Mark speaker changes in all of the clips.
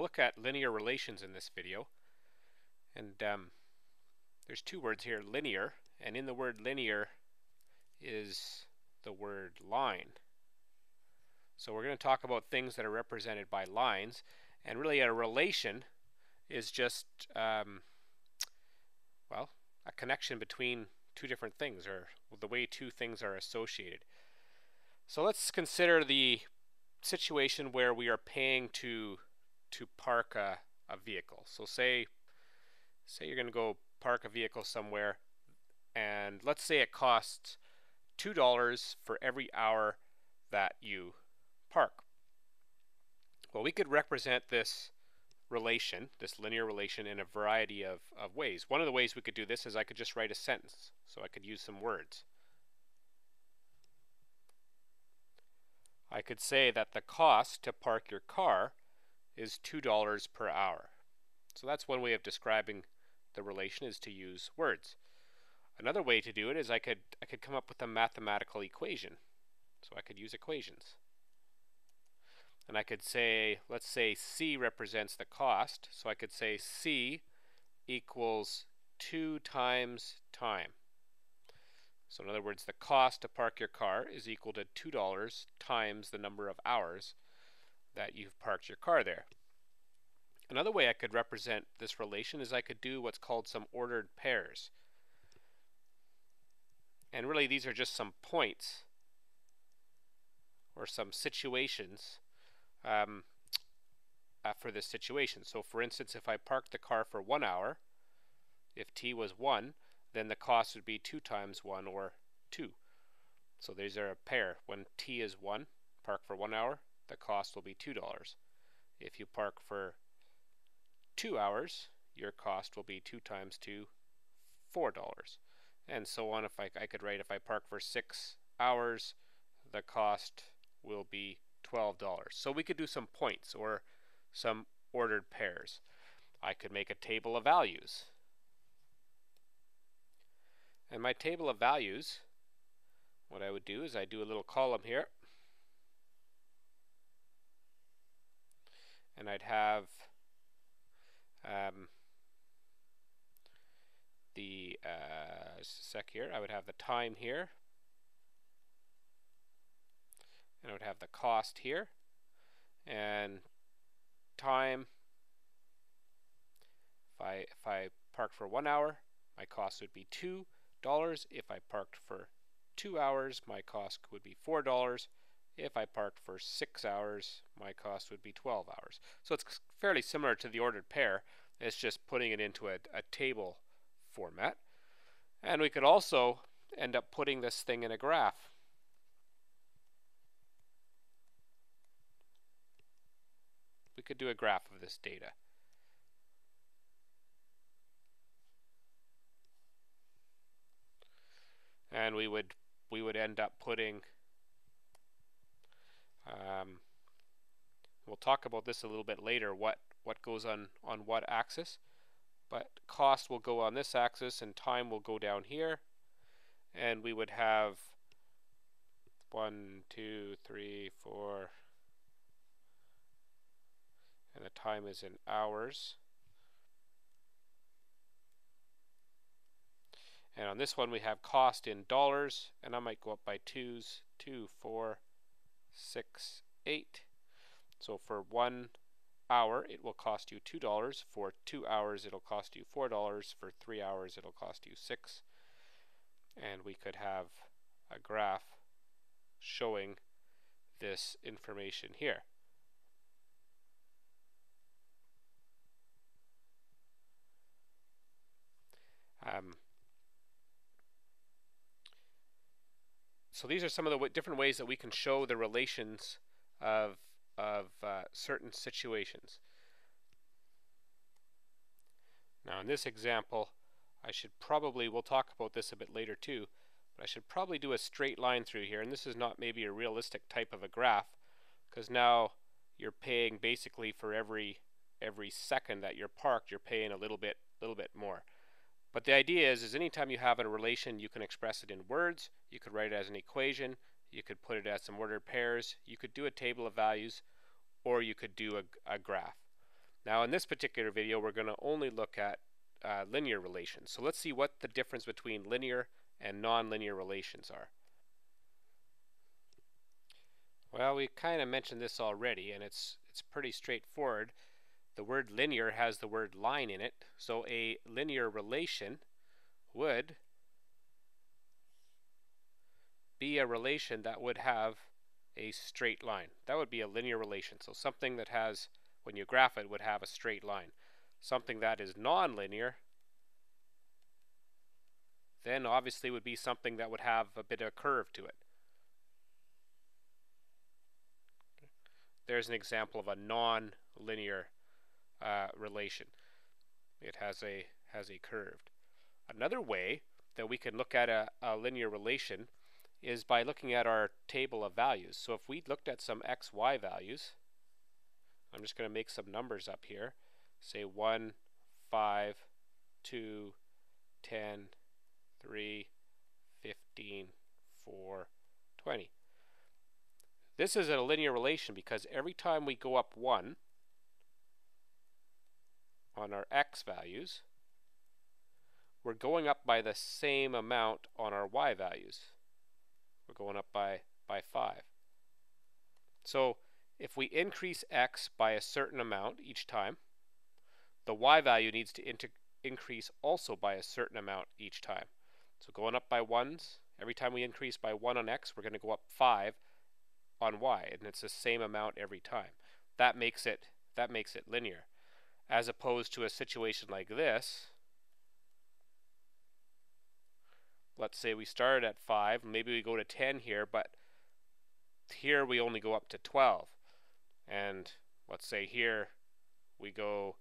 Speaker 1: We'll look at linear relations in this video. And um, there's two words here, linear, and in the word linear is the word line. So we're going to talk about things that are represented by lines, and really a relation is just, um, well, a connection between two different things, or the way two things are associated. So let's consider the situation where we are paying to to park a, a vehicle. So say say you're going to go park a vehicle somewhere and let's say it costs $2 for every hour that you park. Well, we could represent this relation, this linear relation, in a variety of, of ways. One of the ways we could do this is I could just write a sentence. So I could use some words. I could say that the cost to park your car is $2 per hour. So that's one way of describing the relation is to use words. Another way to do it is I could I could come up with a mathematical equation. So I could use equations. And I could say, let's say C represents the cost. So I could say C equals 2 times time. So in other words, the cost to park your car is equal to $2 times the number of hours that you've parked your car there. Another way I could represent this relation is I could do what's called some ordered pairs. And really these are just some points or some situations um, uh, for this situation. So for instance, if I parked the car for one hour, if t was 1, then the cost would be 2 times 1 or 2. So these are a pair. When t is 1, park for 1 hour, the cost will be $2. If you park for 2 hours, your cost will be 2 times 2, $4. And so on if I, I could write if I park for 6 hours, the cost will be $12. So we could do some points or some ordered pairs. I could make a table of values. And my table of values, what I would do is I do a little column here and I'd have um, the uh, sec here. I would have the time here, and I would have the cost here, and time. If I if I parked for one hour, my cost would be two dollars. If I parked for two hours, my cost would be four dollars. If I parked for six hours, my cost would be 12 hours. So it's fairly similar to the ordered pair. It's just putting it into a, a table format. And we could also end up putting this thing in a graph. We could do a graph of this data. And we would we would end up putting um, we'll talk about this a little bit later, what, what goes on, on what axis. But cost will go on this axis and time will go down here. And we would have one, two, three, four, and the time is in hours. And on this one we have cost in dollars, and I might go up by twos, two, four, six, eight. So for one hour, it will cost you $2. For two hours, it'll cost you $4. For three hours, it'll cost you 6 And we could have a graph showing this information here. Um, so these are some of the different ways that we can show the relations of, of uh, certain situations. Now in this example, I should probably, we'll talk about this a bit later too, but I should probably do a straight line through here, and this is not maybe a realistic type of a graph, because now you're paying basically for every every second that you're parked, you're paying a little bit little bit more. But the idea is, is anytime you have a relation, you can express it in words, you could write it as an equation, you could put it as some ordered pairs, you could do a table of values, or you could do a, a graph. Now in this particular video we're going to only look at uh, linear relations. So let's see what the difference between linear and nonlinear relations are. Well, we kind of mentioned this already, and it's it's pretty straightforward. The word linear has the word line in it, so a linear relation would be a relation that would have a straight line. That would be a linear relation. So something that has, when you graph it, would have a straight line. Something that is nonlinear then obviously would be something that would have a bit of a curve to it. There's an example of a non-linear uh, relation. It has a has a curved. Another way that we can look at a, a linear relation is by looking at our table of values. So if we looked at some x, y values, I'm just going to make some numbers up here. Say 1, 5, 2, 10, 3, 15, 4, 20. This is a linear relation because every time we go up 1 on our x values, we're going up by the same amount on our y values. We're going up by, by 5. So if we increase x by a certain amount each time, the y value needs to increase also by a certain amount each time. So going up by ones, every time we increase by 1 on x, we're going to go up 5 on y, and it's the same amount every time. That makes it that makes it linear. As opposed to a situation like this, let's say we started at 5, maybe we go to 10 here, but here we only go up to 12. And let's say here we go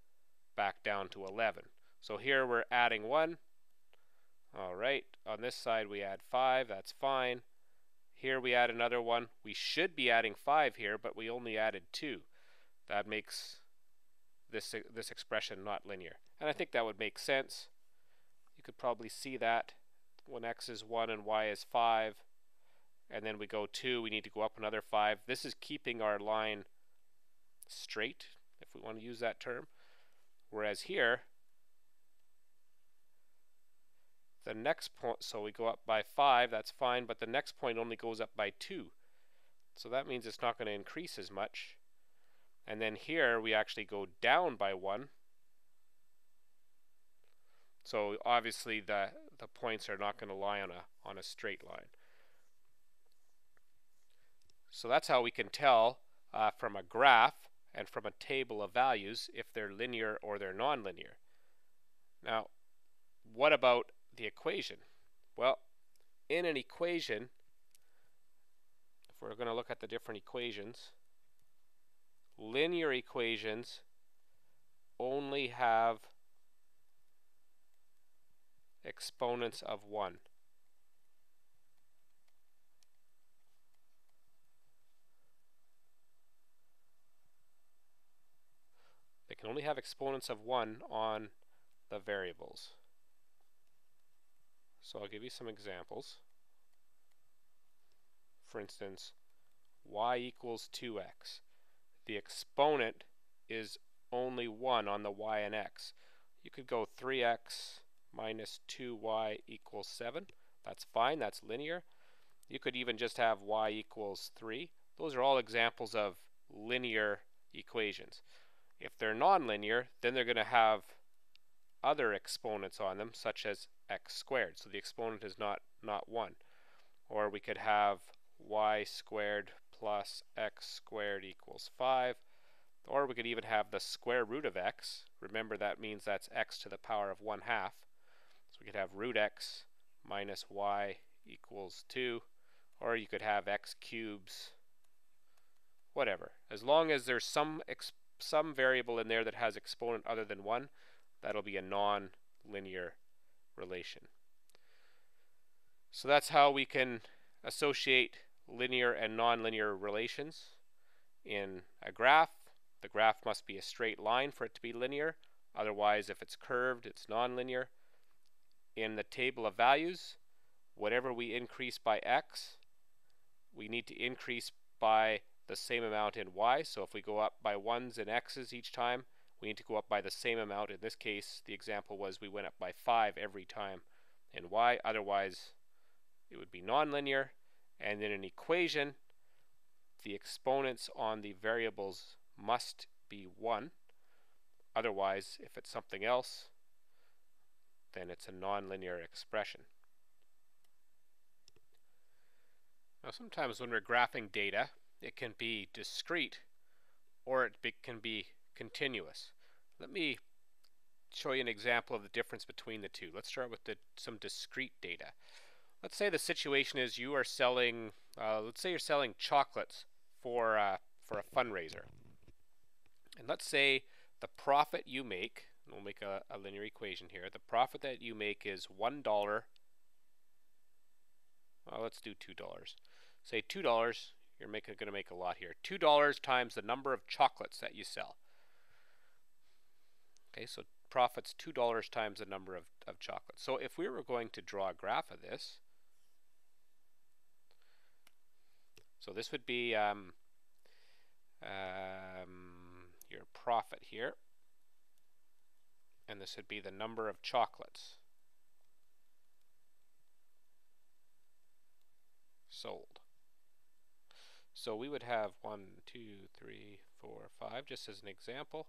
Speaker 1: back down to 11. So here we're adding 1, Alright, on this side we add 5, that's fine. Here we add another one. We should be adding 5 here, but we only added 2. That makes this, this expression not linear. And I think that would make sense. You could probably see that when x is 1 and y is 5, and then we go 2, we need to go up another 5. This is keeping our line straight, if we want to use that term. Whereas here, The next point, so we go up by 5, that's fine, but the next point only goes up by 2. So that means it's not going to increase as much. And then here we actually go down by 1. So obviously the, the points are not going to lie on a, on a straight line. So that's how we can tell uh, from a graph and from a table of values if they're linear or they're nonlinear. Now, what about the equation? Well, in an equation, if we're going to look at the different equations, linear equations only have exponents of 1. They can only have exponents of 1 on the variables. So I'll give you some examples. For instance, y equals 2x. The exponent is only 1 on the y and x. You could go 3x minus 2y equals 7. That's fine, that's linear. You could even just have y equals 3. Those are all examples of linear equations. If they're nonlinear, then they're going to have other exponents on them, such as x squared. So the exponent is not, not 1. Or we could have y squared plus x squared equals 5. Or we could even have the square root of x. Remember that means that's x to the power of 1 half. So we could have root x minus y equals 2. Or you could have x cubes, whatever. As long as there's some some variable in there that has exponent other than 1, that'll be a non-linear relation. So that's how we can associate linear and nonlinear relations. In a graph, the graph must be a straight line for it to be linear. Otherwise, if it's curved, it's nonlinear. In the table of values, whatever we increase by x, we need to increase by the same amount in y. So if we go up by 1s and x's each time, we need to go up by the same amount. In this case, the example was we went up by 5 every time in y, otherwise it would be nonlinear. And in an equation, the exponents on the variables must be 1. Otherwise, if it's something else, then it's a nonlinear expression. Now sometimes when we're graphing data, it can be discrete or it be, can be continuous. Let me show you an example of the difference between the two. Let's start with the, some discrete data. Let's say the situation is you are selling, uh, let's say you're selling chocolates for, uh, for a fundraiser. And let's say the profit you make, we'll make a, a linear equation here, the profit that you make is $1. Well, let's do $2. Say $2, you're making, going to make a lot here. $2 times the number of chocolates that you sell. Okay, so profits $2 times the number of, of chocolates. So if we were going to draw a graph of this, so this would be um, um, your profit here, and this would be the number of chocolates sold. So we would have one, two, three, four, five, just as an example.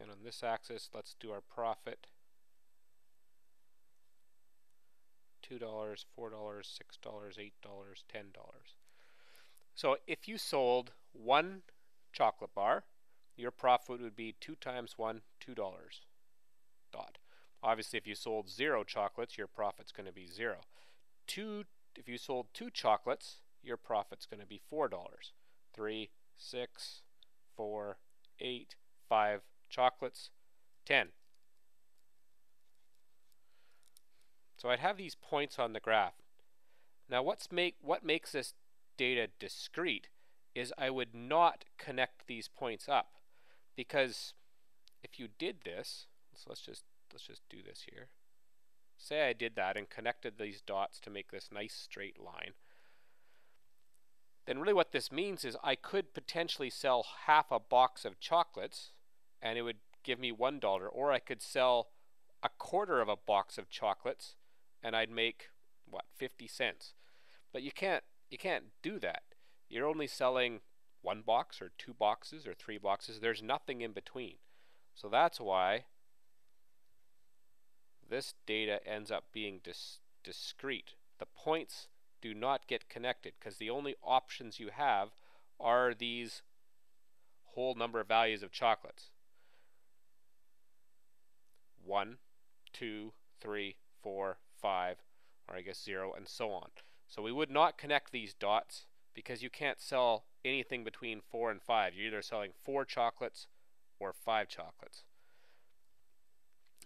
Speaker 1: And on this axis, let's do our profit. $2, $4, $6, $8, $10. So if you sold one chocolate bar, your profit would be 2 times 1, $2. Dot. Obviously, if you sold zero chocolates, your profit's going to be zero. Two if you sold two chocolates, your profit's going to be $4. Three, six, four, eight, five chocolates, 10. So I'd have these points on the graph. Now what's make, what makes this data discrete is I would not connect these points up because if you did this, so let's just let's just do this here. Say I did that and connected these dots to make this nice straight line. Then really what this means is I could potentially sell half a box of chocolates and it would give me one dollar or I could sell a quarter of a box of chocolates and I'd make what 50 cents but you can't you can't do that you're only selling one box or two boxes or three boxes there's nothing in between so that's why this data ends up being dis discrete. The points do not get connected because the only options you have are these whole number of values of chocolates. One, two, three, four, five, or I guess 0, and so on. So we would not connect these dots because you can't sell anything between 4 and 5. You're either selling 4 chocolates or 5 chocolates.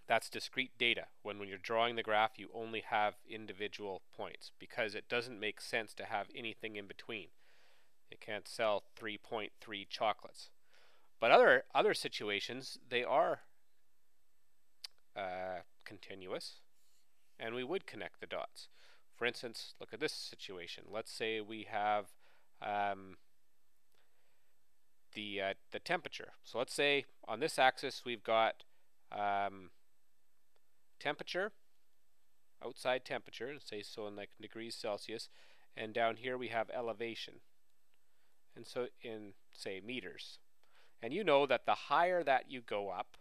Speaker 1: That's discrete data. When, when you're drawing the graph, you only have individual points because it doesn't make sense to have anything in between. You can't sell 3.3 chocolates. But other other situations, they are uh, continuous, and we would connect the dots. For instance, look at this situation. Let's say we have um, the uh, the temperature. So let's say on this axis we've got um, temperature, outside temperature, say so in like degrees Celsius, and down here we have elevation. And so in, say, meters. And you know that the higher that you go up,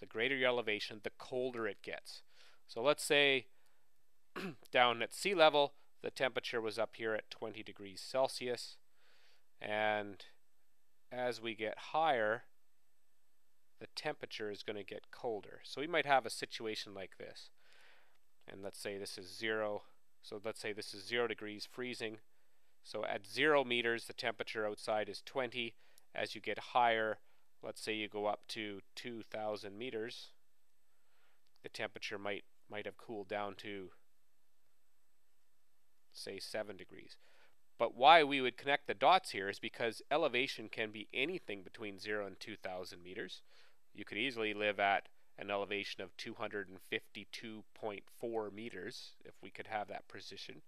Speaker 1: the greater your elevation, the colder it gets. So let's say down at sea level, the temperature was up here at 20 degrees Celsius. And as we get higher, the temperature is going to get colder. So we might have a situation like this. And let's say this is zero. So let's say this is zero degrees freezing. So at zero meters, the temperature outside is 20. As you get higher, let's say you go up to 2,000 meters, the temperature might might have cooled down to say 7 degrees. But why we would connect the dots here is because elevation can be anything between 0 and 2,000 meters you could easily live at an elevation of 252.4 meters if we could have that precision.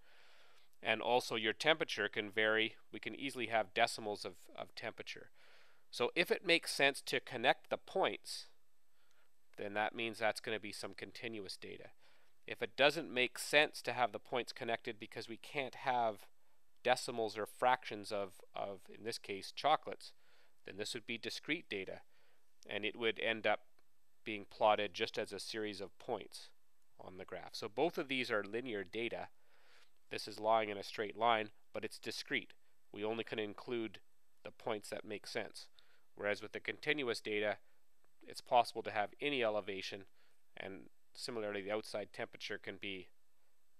Speaker 1: And also your temperature can vary. We can easily have decimals of, of temperature. So if it makes sense to connect the points, then that means that's going to be some continuous data. If it doesn't make sense to have the points connected because we can't have decimals or fractions of, of in this case, chocolates, then this would be discrete data. And it would end up being plotted just as a series of points on the graph. So both of these are linear data. This is lying in a straight line, but it's discrete. We only can include the points that make sense. Whereas with the continuous data, it's possible to have any elevation, and similarly, the outside temperature can be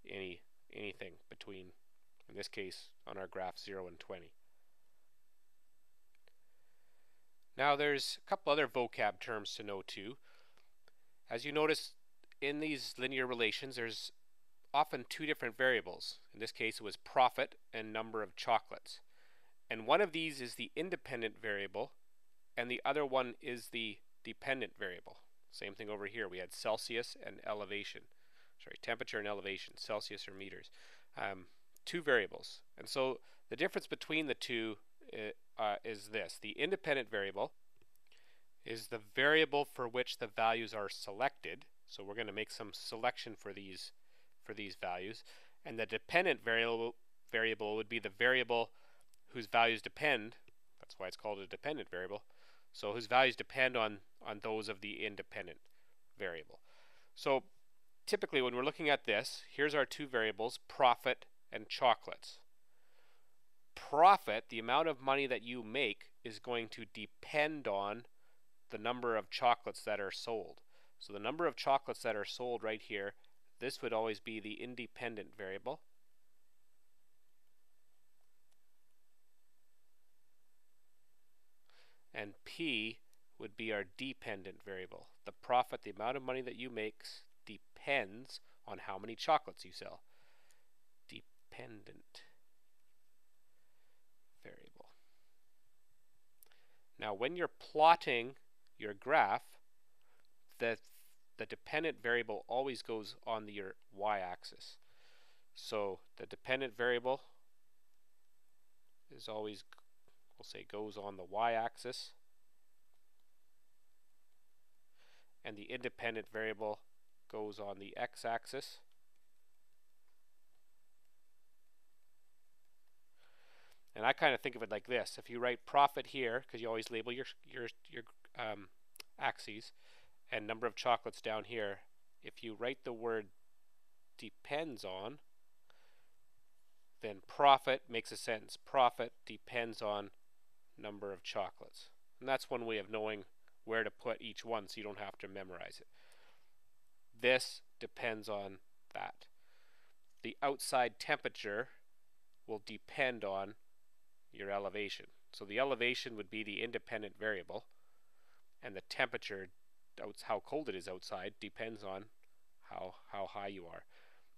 Speaker 1: any anything between, in this case, on our graph, 0 and 20. Now there's a couple other vocab terms to know too. As you notice, in these linear relations, there's often two different variables. In this case, it was profit and number of chocolates. And one of these is the independent variable, and the other one is the dependent variable. Same thing over here. We had Celsius and elevation. Sorry, temperature and elevation, Celsius or meters. Um, two variables. And so the difference between the two uh, uh is this. The independent variable is the variable for which the values are selected. So we're going to make some selection for these for these values. And the dependent variable variable would be the variable whose values depend. That's why it's called a dependent variable. So whose values depend on on those of the independent variable. So typically when we're looking at this, here's our two variables, profit and chocolates. Profit, the amount of money that you make, is going to depend on the number of chocolates that are sold. So the number of chocolates that are sold right here, this would always be the independent variable. And P would be our dependent variable. The profit, the amount of money that you make, depends on how many chocolates you sell. Dependent variable. Now when you're plotting your graph, the, the dependent variable always goes on the, your y-axis. So the dependent variable is always, we'll say, goes on the y-axis. And the independent variable goes on the x-axis. And I kind of think of it like this. If you write profit here, because you always label your, your, your um, axes and number of chocolates down here, if you write the word depends on, then profit makes a sentence. Profit depends on number of chocolates. And that's one way of knowing where to put each one so you don't have to memorize it. This depends on that. The outside temperature will depend on your elevation. So the elevation would be the independent variable and the temperature, how cold it is outside, depends on how, how high you are.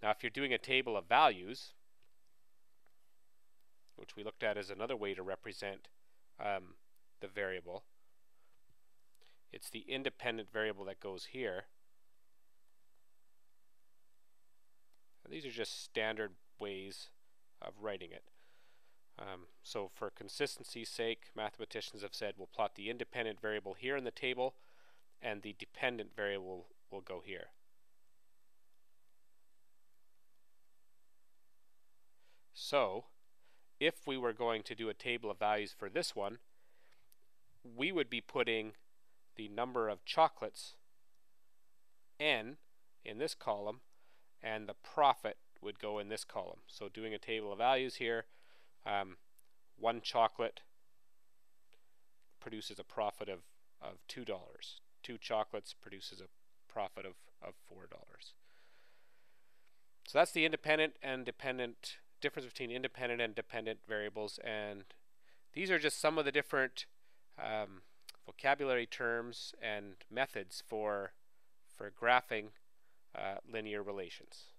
Speaker 1: Now if you're doing a table of values, which we looked at as another way to represent um, the variable, it's the independent variable that goes here. And these are just standard ways of writing it. Um, so for consistency's sake, mathematicians have said we'll plot the independent variable here in the table and the dependent variable will go here. So if we were going to do a table of values for this one, we would be putting the number of chocolates n in this column and the profit would go in this column. So doing a table of values here, um, one chocolate produces a profit of, of $2. Two chocolates produces a profit of, of $4. So that's the independent and dependent difference between independent and dependent variables and these are just some of the different um, vocabulary terms and methods for for graphing uh, linear relations.